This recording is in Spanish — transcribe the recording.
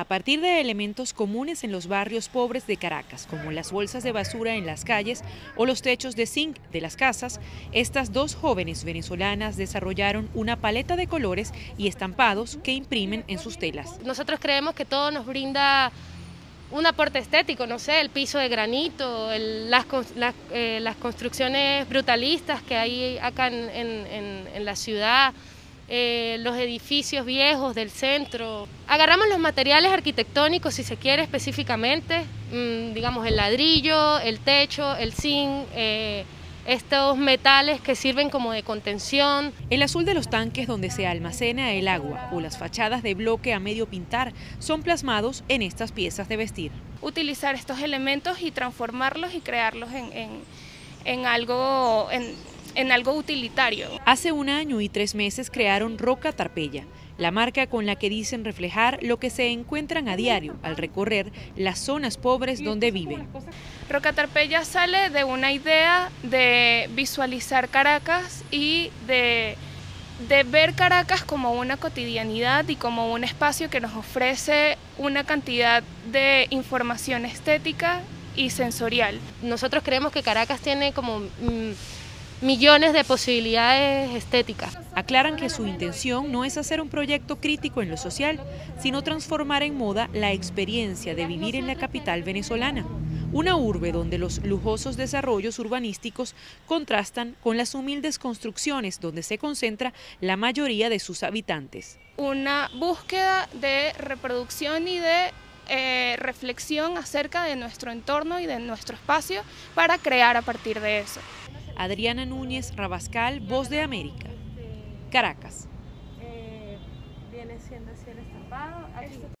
A partir de elementos comunes en los barrios pobres de Caracas, como las bolsas de basura en las calles o los techos de zinc de las casas, estas dos jóvenes venezolanas desarrollaron una paleta de colores y estampados que imprimen en sus telas. Nosotros creemos que todo nos brinda un aporte estético, no sé, el piso de granito, las, eh, las, construcciones brutalistas que hay acá en, la ciudad, eh, los edificios viejos del centro. Agarramos los materiales arquitectónicos, si se quiere específicamente, mm, digamos el ladrillo, el techo, el zinc, eh, estos metales que sirven como de contención. El azul de los tanques donde se almacena el agua o las fachadas de bloque a medio pintar son plasmados en estas piezas de vestir. Utilizar estos elementos y transformarlos y crearlos en, algo... En, algo utilitario. Hace un año y tres meses crearon Roca Tarpeya, la marca con la que dicen reflejar lo que se encuentran a diario al recorrer las zonas pobres donde viven. Rocatarpeya sale de una idea de visualizar Caracas y de, de ver Caracas como una cotidianidad y como un espacio que nos ofrece una cantidad de información estética y sensorial. Nosotros creemos que Caracas tiene como... Mm, millones de posibilidades estéticas. Aclaran que su intención no es hacer un proyecto crítico en lo social, sino transformar en moda la experiencia de vivir en la capital venezolana, una urbe donde los lujosos desarrollos urbanísticos contrastan con las humildes construcciones donde se concentra la mayoría de sus habitantes. Una búsqueda de reproducción y de eh, reflexión acerca de nuestro entorno y de nuestro espacio para crear a partir de eso. Adriana Núñez Rabascal, Voz de América. Caracas. Eh, viene siendo así el estampado.